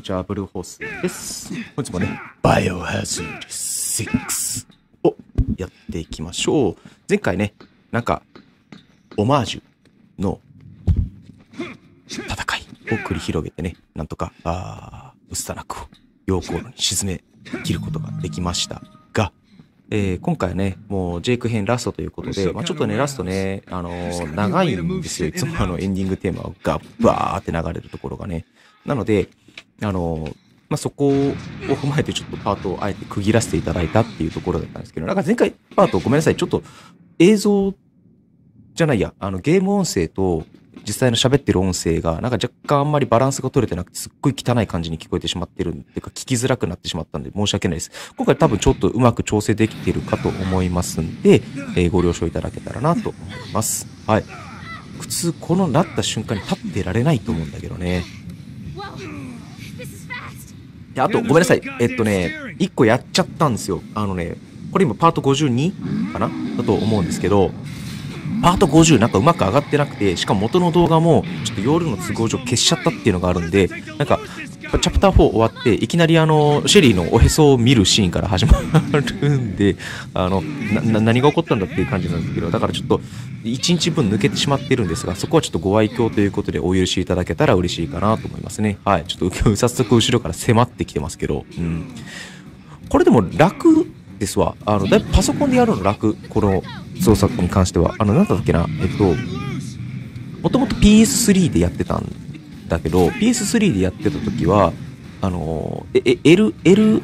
にちは、ブルーホースです。本日もね、バイオハザード6をやっていきましょう。前回ね、なんか、オマージュの戦いを繰り広げてね、なんとか、あー、ウスタナクを陽光炉に沈め切ることができましたが、えー今回はね、もうジェイク編ラストということで、まあちょっとね、ラストね、あのー長いんですよ。いつもあのエンディングテーマがバーって流れるところがね。なので、あのまあ、そこを踏まえてちょっとパートをあえて区切らせていただいたっていうところだったんですけど、なんか前回パートごめんなさい、ちょっと映像じゃないや、あのゲーム音声と実際の喋ってる音声が、なんか若干あんまりバランスが取れてなくて、すっごい汚い感じに聞こえてしまってるんで、か聞きづらくなってしまったんで申し訳ないです。今回多分ちょっとうまく調整できてるかと思いますんで、えーご了承いただけたらなと思います。はい。普通このなった瞬間に立ってられないと思うんだけどね。であと、ごめんなさい。えっとね、1個やっちゃったんですよ。あのね、これ今パート52かな？だと思うんですけど、パート50なんかうまく上がってなくて、しかも元の動画もちょっと夜の都合上消しちゃったっていうのがあるんで、なんか、チャプター4終わって、いきなりあの、シェリーのおへそを見るシーンから始まるんで、あの、な、何が起こったんだっていう感じなんですけど、だからちょっと、1日分抜けてしまってるんですが、そこはちょっとご愛嬌ということでお許しいただけたら嬉しいかなと思いますね。はい。ちょっと、早速後ろから迫ってきてますけど、うん。これでも楽ですわ。あの、だいぶパソコンでやるの楽？この操作に関しては。あの、なんだっけな？えっと、もともと PS3 でやってたんだけど、PS3 でやってた時は、あの、え、え L、LR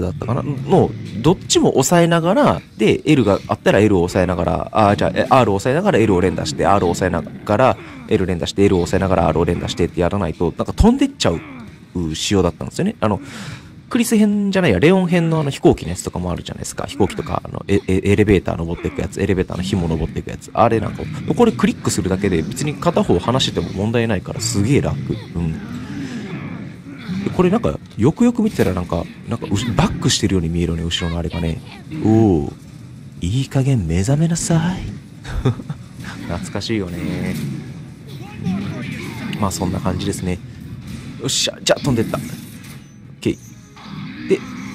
だったかな？の、どっちも押さえながら、で、L があったら L を押さえながら、あ、じゃあえ R を押さえながら L を連打して、R を押さえながら L 連打して、L を押さえながら R を連打してってやらないと、なんか飛んでっちゃう仕様だったんですよね。あの、クリス編じゃないや、レオン編のあの飛行機のやつとかもあるじゃないですか。飛行機とか、あの、エエレベーター登っていくやつ、エレベーターの紐登っていくやつ。あれなんか、これクリックするだけで別に片方離してても問題ないからすげえ楽。うん。これなんか、よくよく見てたらなんか、なんか、バックしてるように見えるよね、後ろのあれがね。おおいい加減目覚めなさい。懐かしいよね。まあそんな感じですね。よっしゃ、じゃあ飛んでった。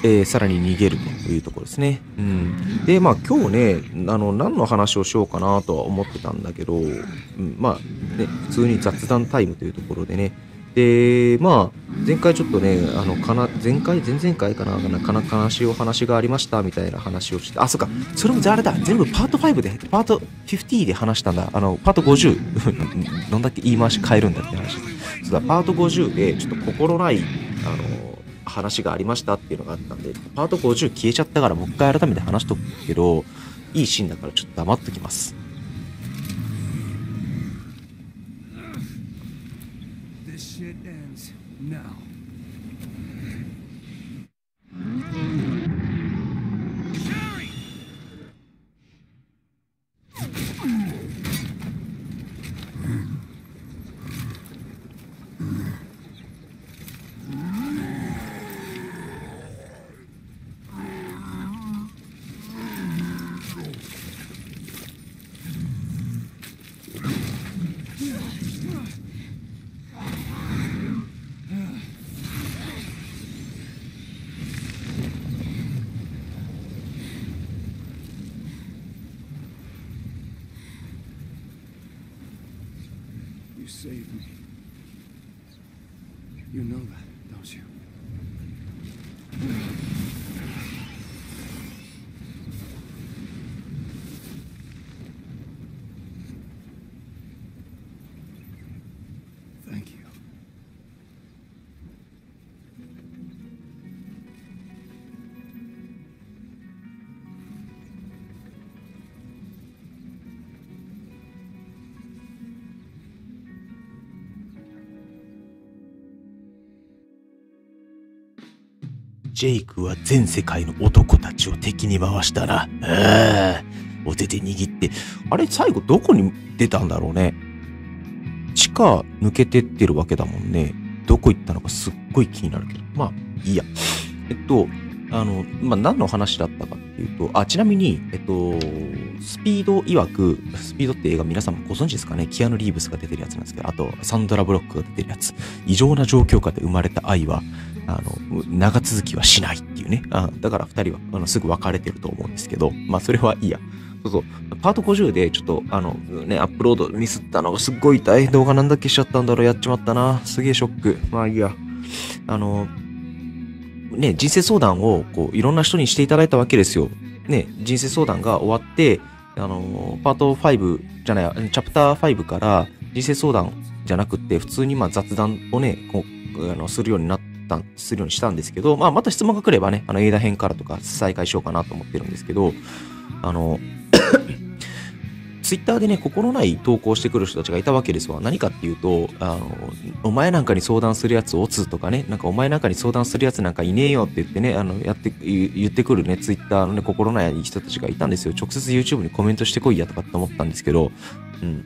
えーさらに逃げるというところですね。うん。で、まあ今日ね、あの、何の話をしようかなとは思ってたんだけど、うん、まあね、普通に雑談タイムというところでね、で、まあ、前回ちょっとね、あの、かな、前回、前々回かな、かな、悲しいお話がありましたみたいな話をして、あ、そっか、それもあれだ、全部パート5で、パート50で話したんだ、あの、パート50、どんだっけ言い回し変えるんだって話。そうだ、パート50で、ちょっと心ない、あの、話がありましたっていうのがあったんで、パート50消えちゃったから、もう一回改めて話しとくけど、いいシーンだからちょっと黙っときます。You me. You know that, don't you? ジェイクは全世界の男たちを敵に回したな。ああ、お手で握って。あれ、最後どこに出たんだろうね。地下抜けてってるわけだもんね。どこ行ったのかすっごい気になるけど。まあ、いいや。えっと、あの、まあ、何の話だったかっていうと、あ、ちなみに、えっと、スピード曰く、スピードって映画皆さんもご存知ですかねキアヌ・リーブスが出てるやつなんですけど、あと、サンドラ・ブロックが出てるやつ。異常な状況下で生まれた愛は、あの、長続きはしないっていうね。あだから二人はあのすぐ別れてると思うんですけど、まあ、それはいいや。そうそう。パート50でちょっと、あの、ね、アップロードミスったのがすっごい痛い。動画なんだっけしちゃったんだろう。やっちまったな。すげえショック。まあいいや。あの、ね、人生相談をこういろんな人にしていただいたわけですよ。ね、人生相談が終わって、あの、パート5じゃない、チャプター5から人生相談じゃなくて、普通にまあ雑談をね、こう、あの、するようになってた、するようにしたんですけど、まあまた質問が来ればね、あの、映画編からとか再開しようかなと思ってるんですけど、あの、ツイッターでね、心ない投稿してくる人たちがいたわけですわ。何かっていうと、あの、お前なんかに相談するやつ、オツとかね、なんかお前なんかに相談するやつなんかいねえよって言ってね、あの、やって、言言ってくるね、ツイッターのね、心ない人たちがいたんですよ。直接 YouTube にコメントしてこいやとかって思ったんですけど、うん。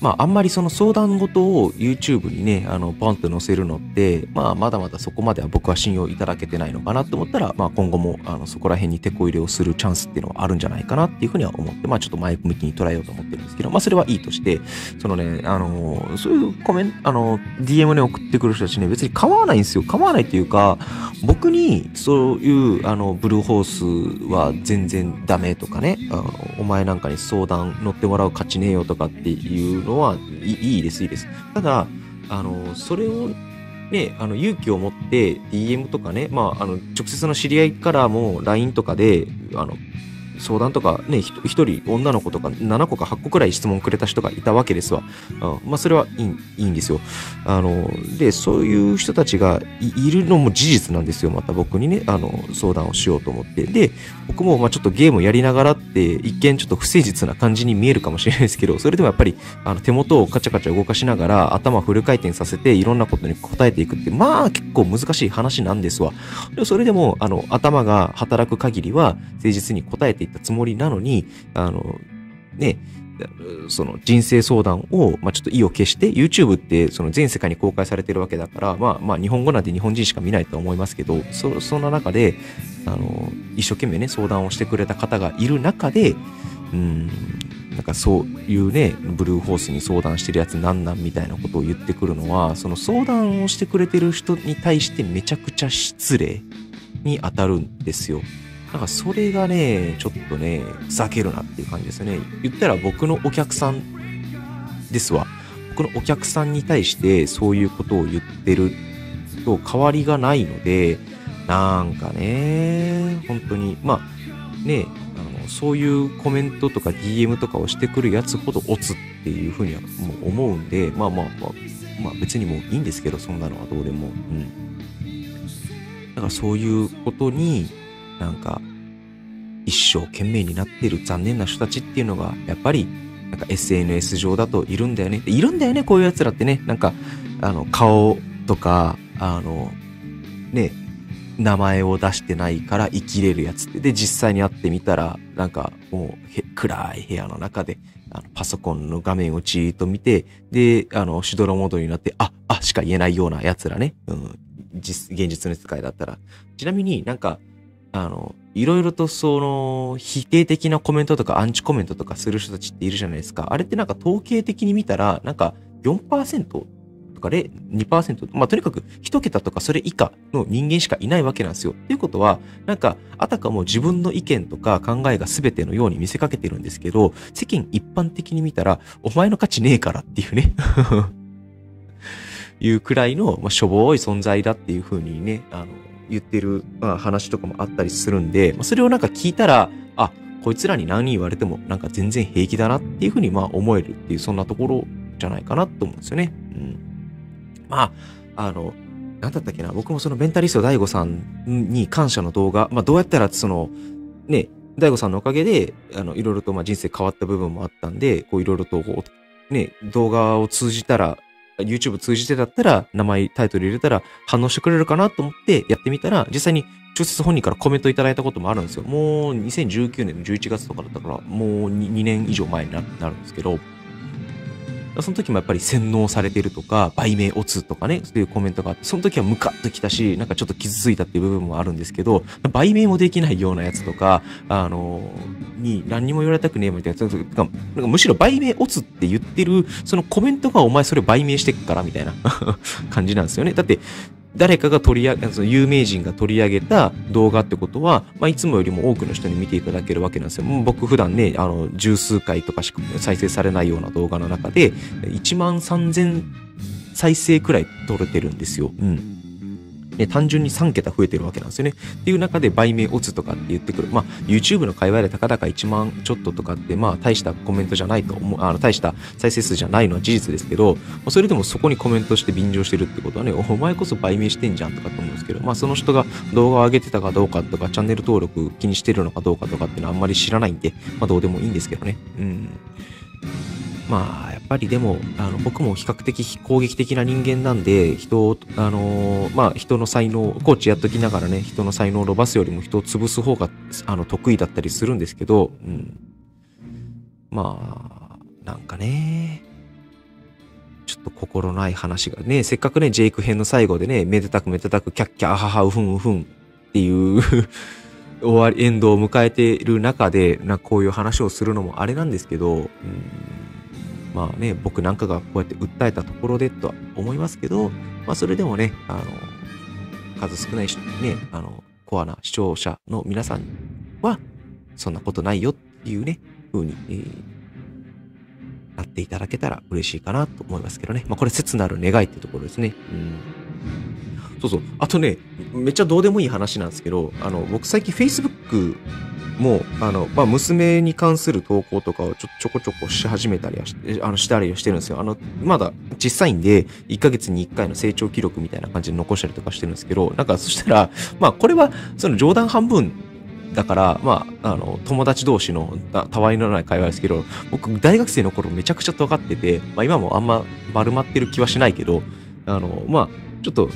まあ、あんまりその相談事を YouTube にね、あの、ポンと載せるのって、まあ、まだまだそこまでは僕は信用いただけてないのかなと思ったら、まあ、今後も、あの、そこら辺に手こ入れをするチャンスっていうのはあるんじゃないかなっていうふうには思って、まあ、ちょっと前向きに捉えようと思ってるんですけど、まあ、それはいいとして、そのね、あの、そういうコメント、あの、DM に送ってくる人たちね、別に構わないんですよ。構わないっていうか、僕にそういう、あの、ブルーホースは全然ダメとかね、あのお前なんかに相談乗ってもらう価値ねえよとかっていうのはいいいです、いいです。ただ、あの、それを、ね、あの、勇気を持って DM とかね、まあ、あの、直接の知り合いからも LINE とかで、あの、相談とかね、ひと一人女の子とか7個か8個くらい質問くれた人がいたわけですわ。うん、まあそれはいいいいんですよ。あの、で、そういう人たちがいるのも事実なんですよ。また僕にね、あの、相談をしようと思って。で、僕もまあちょっとゲームをやりながらって、一見ちょっと不誠実な感じに見えるかもしれないですけど、それでもやっぱりあの手元をカチャカチャ動かしながら頭フル回転させていろんなことに答えていくって、まあ結構難しい話なんですわ。でそれでも、あの、頭が働く限りは誠実に答えていたつもりなのに、あの、ね、その人生相談を、まあ、ちょっと意を決して、YouTube ってその全世界に公開されてるわけだから、まあ、まあ、日本語なんて日本人しか見ないと思いますけど、そ、そんな中で、あの、一生懸命ね、相談をしてくれた方がいる中で、うん、なんかそういうね、ブルーホースに相談してるやつなんなんみたいなことを言ってくるのは、その相談をしてくれてる人に対してめちゃくちゃ失礼に当たるんですよ。なんかそれがね、ちょっとね、ふざけるなっていう感じですね。言ったら僕のお客さんですわ。僕のお客さんに対してそういうことを言ってると変わりがないので、なんかね、本当に、まあね、あのそういうコメントとか DM とかをしてくるやつほどオツっていうふうにはもう思うんで、まあまあまあ、まあ別にもういいんですけど、そんなのはどうでも。うん。だからそういうことになんか一生懸命になってる残念な人たちっていうのがやっぱりなんか SNS 上だといるんだよね。いるんだよね、こういう奴らってね。なんか、あの、顔とか、あの、ね、名前を出してないから生きれるやつって。で、実際に会ってみたら、なんかもう暗い部屋の中で、あのパソコンの画面をじーっと見て、で、あの、しどろもどろになって、あ、あ、しか言えないような奴らね。うん。実、現実の世界だったら。ちなみになんか、あの、いろいろとその、否定的なコメントとかアンチコメントとかする人たちっているじゃないですか。あれってなんか統計的に見たら、なんか4%とかで2%、まあとにかく1桁とかそれ以下の人間しかいないわけなんですよ。っていうことは、なんか、あたかも自分の意見とか考えが全てのように見せかけてるんですけど、世間一般的に見たら、お前の価値ねえからっていうね。いうくらいの、まあ、しょぼい存在だっていう風にね、あの、言ってる、まあ、話とかもあったりするんで、まあ、それをなんか聞いたら、あ、こいつらに何言われてもなんか全然平気だなっていう風にまあ思えるっていうそんなところじゃないかなと思うんですよね。うん。まあ、あの、なんだったっけな、僕もそのメンタリスト DAIGO さんに感謝の動画、まあどうやったらその、ね、DAIGO さんのおかげで、あの、いろいろとまあ人生変わった部分もあったんで、こういろいろとこう、ね、動画を通じたら、YouTube 通じてだったら、名前、タイトル入れたら反応してくれるかなと思ってやってみたら、実際に直接本人からコメントいただいたこともあるんですよ。もう2019年の11月とかだったから、もう 2, 年以上前になるんですけど、その時もやっぱり洗脳されてるとか、売名オツとかね、そういうコメントがあって、その時はムカッときたし、なんかちょっと傷ついたっていう部分もあるんですけど、売名もできないようなやつとか、あの、に何にも言われたくねえみたいな、やつかなんかむしろ売名オツって言ってる、そのコメントがお前それ売名してっからみたいな 感じなんですよね。だって、誰かが取り上げ、その有名人が取り上げた動画ってことは、まあ、いつもよりも多くの人に見ていただけるわけなんですよ。もう僕普段ね、あの、十数回とかしか再生されないような動画の中で、1万3000再生くらい取れてるんですよ。うん。ね、単純に3桁増えてるわけなんですよね。っていう中で売名オツとかって言ってくる。まあ、YouTube の界隈でたかだか1万ちょっととかって、まあ、大したコメントじゃないと思う、あの、大した再生数じゃないのは事実ですけど、それでもそこにコメントして便乗してるってことはね、お前こそ売名してんじゃんとかと思うんですけど、まあ、その人が動画を上げてたかどうかとか、チャンネル登録気にしてるのかどうかとかっていうのはあんまり知らないんで、まあ、どうでもいいんですけどね。うん。まあ、っぱりでも、あの、僕も比較的攻撃的な人間なんで、人を、あのまあ、人の才能、コーチやっときながらね、人の才能を伸ばすよりも人を潰す方が、あの、得意だったりするんですけど、うん。まあ、なんかね、ちょっと心ない話がね、せっかくね、ジェイク編の最後でね、めでたくめでたく、キャッキャ、アハハ、ウフンウフンっていう 終わり、エンドを迎えている中で、な、こういう話をするのもあれなんですけど、うんまあね、僕なんかがこうやって訴えたところでとは思いますけど、まあそれでもね、あの、数少ないね、あの、コアな視聴者の皆さんは、そんなことないよっていうね、風に、えーなっていただけたら嬉しいかなと思いますけどね。まあこれ切なる願いっていうところですね。うん。そうそう。あとね、めっちゃどうでもいい話なんですけど、あの、僕最近 Facebook もう、あの、まあ、娘に関する投稿とかをちょちょこちょこし始めたりはしあのしたりはしてるんですよ。あの、まだ小さいんで、1ヶ月に1回の成長記録みたいな感じで残したりとかしてるんですけど、なんかそしたら、まあ、これは、その冗談半分だから、まあ、あの、友達同士のたたわいのない会話ですけど、僕、大学生の頃めちゃくちゃ尖ってて、まあ、今もあんま丸まってる気はしないけど、あの、まあ、ちょっと、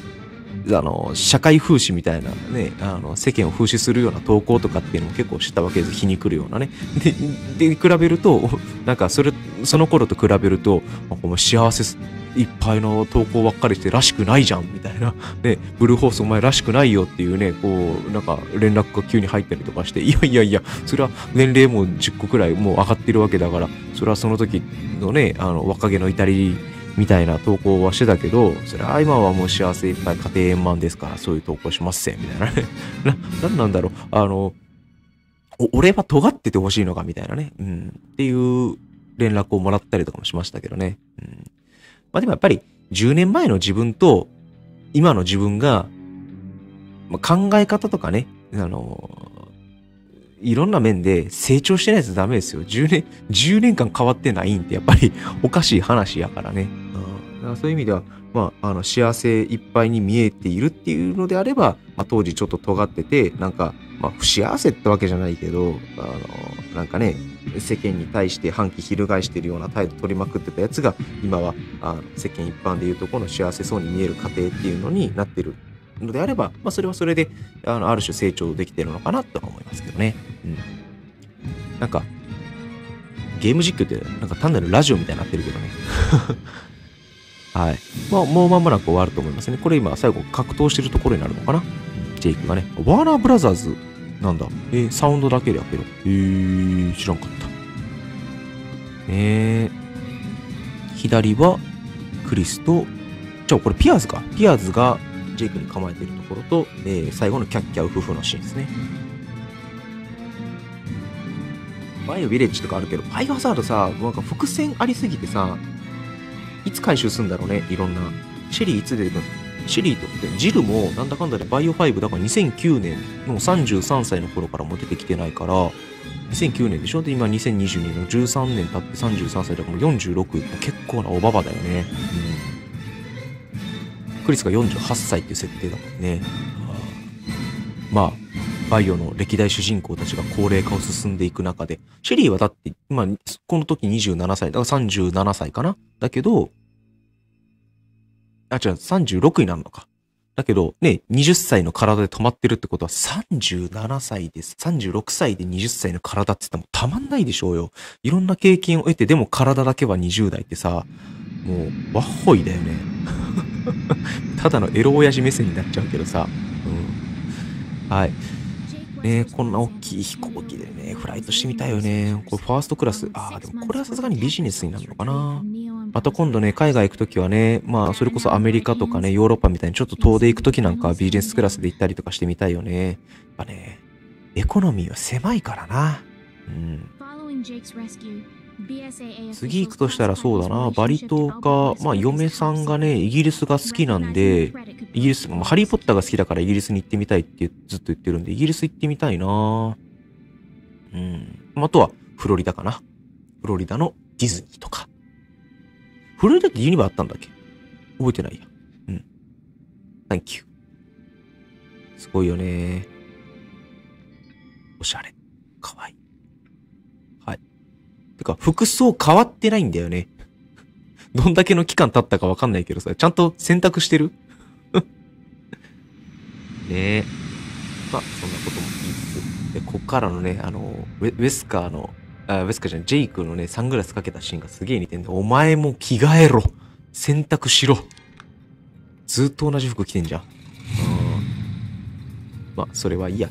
あの、社会風刺みたいなね、あの、世間を風刺するような投稿とかっていうのも結構知ったわけです。皮肉るようなね。で、で、比べると、なんか、それ、その頃と比べると、まあこの幸せいっぱいの投稿ばっかりしてらしくないじゃん、みたいな。ね、ブルーホースお前らしくないよっていうね、こう、なんか連絡が急に入ったりとかして、いやいやいや、それは年齢も10個くらいもう上がってるわけだから、それはその時のね、あの、若気の至りみたいな投稿はしてたけど、それは今はもう幸せいっぱい家庭円満ですから、そういう投稿しますせ、みたいなね。な、なんなんだろう。あの、俺は尖っててほしいのか、みたいなね。うん。っていう連絡をもらったりとかもしましたけどね。うん。まあでもやっぱり、10年前の自分と、今の自分が、まあ、考え方とかね、あの、いろんな面で成長してないとダメですよ。10年、10年間変わってないんってやっぱりおかしい話やからね。そういう意味では、まあ、あの、幸せいっぱいに見えているっていうのであれば、まあ、当時ちょっと尖ってて、なんか、まあ、不幸せってわけじゃないけど、あの、なんかね、世間に対して反旗翻してるような態度取りまくってたやつが、今は、あの世間一般でいうとこの幸せそうに見える過程っていうのになってるのであれば、まあ、それはそれで、あの、ある種成長できてるのかなとは思いますけどね。うん。なんか、ゲーム実況って、なんか単なるラジオみたいになってるけどね。はい。まあ、もう間もなく終わると思いますね。これ今、最後、格闘してるところになるのかな？ジェイクがね。ワーナーブラザーズなんだ。えーサウンドだけでやってる。えー、知らんかった。えー、左はクリスと、じゃこれピアーズか。ピアーズがジェイクに構えてるところと、えー最後のキャッキャウフフのシーンですね。バイオビレッジとかあるけど、バイオハザードさ、なんか伏線ありすぎてさ、いつ回収するんだろうね、いろんな。シェリーいつ出るシェリーとって、ジルもなんだかんだでバイオ5だから2009年の33歳の頃からも出てきてないから、2009年でしょ？で、今2022年の13年経って33歳だからもう46、結構なおばばだよね。うん。クリスが48歳っていう設定だもんね。まあ、バイオの歴代主人公たちが高齢化を進んでいく中で、シェリーはだって、今、この時27歳、だから37歳かな？だけど、あ、違う、36になるのか。だけど、ね、20歳の体で止まってるってことは37歳です。36歳で20歳の体って言ったらもたまんないでしょうよ。いろんな経験を得て、でも体だけは20代ってさ、もう、ワッホイだよね。ただのエロ親父目線になっちゃうけどさ。うん。はい。ねこんな大きい飛行機でね、フライトしてみたいよね。これファーストクラス。ああ、でもこれはさすがにビジネスになるのかな。また今度ね、海外行くときはね、まあ、それこそアメリカとかね、ヨーロッパみたいにちょっと遠出行くときなんかビジネスクラスで行ったりとかしてみたいよね。やっぱね、エコノミーは狭いからな。うん。次行くとしたらそうだな、バリ島か、まあ嫁さんがね、イギリスが好きなんで、イギリス、まあ、ハリーポッターが好きだからイギリスに行ってみたいってずっと言ってるんで、イギリス行ってみたいなうん。あとは、フロリダかな。フロリダのディズニーとか。フロリダってユニバーあったんだっけ？覚えてないや。うん。Thank you. すごいよね。おしゃれ。かわいい。はい。てか、服装変わってないんだよね。どんだけの期間経ったかわかんないけどさ、ちゃんと選択してる？ねえ。まあ、そんなことも言いつつ。で、こっからのね、あの、ウェスカーの、あ、ウェスカーじゃない、ジェイクのね、サングラスかけたシーンがすげえ似てんだ。お前も着替えろ選択しろずっと同じ服着てんじゃん。うん。まあ、それはいいや。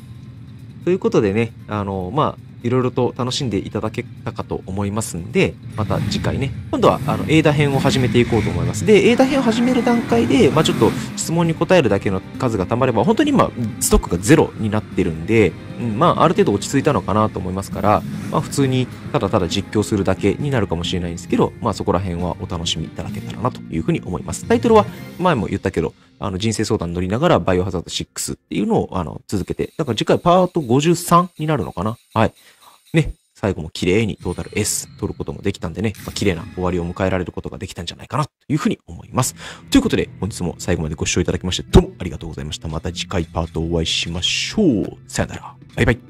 ということでね、あの、まあ、いろいろと楽しんでいただけたかと思いますんで、また次回ね、今度はあの、エーダ編を始めていこうと思います。で、エーダ編を始める段階で、まあちょっと質問に答えるだけの数が溜まれば、本当に今、ストックがゼロになってるんで、うん、まあある程度落ち着いたのかなと思いますから、まあ普通にただただ実況するだけになるかもしれないんですけど、まあそこら辺はお楽しみいただけたらなというふうに思います。タイトルは前も言ったけど、あの人生相談乗りながらバイオハザード6っていうのをあの続けて、だから次回パート53になるのかな？はい。ね、最後も綺麗にトータル S 取ることもできたんでね、まあ、綺麗な終わりを迎えられることができたんじゃないかなというふうに思います。ということで、本日も最後までご視聴いただきまして、どうもありがとうございました。また次回パートお会いしましょう。さよなら。バイバイ。